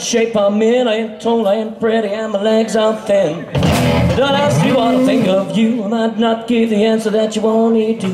shape I'm in. I ain't tall, I ain't pretty, and my legs are thin. But I'll ask you what I think of you. I might not give the answer that you want me to.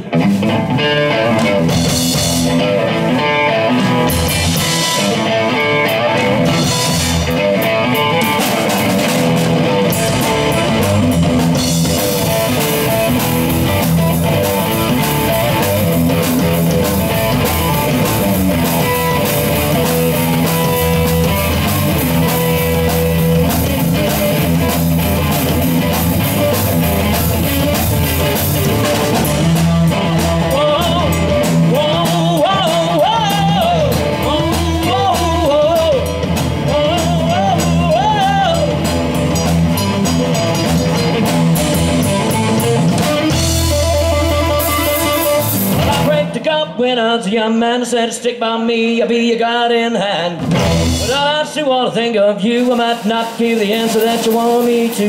When I was a young man, I said, stick by me, I'll be your guiding hand. But I still want to think of you, I might not give the answer that you want me to.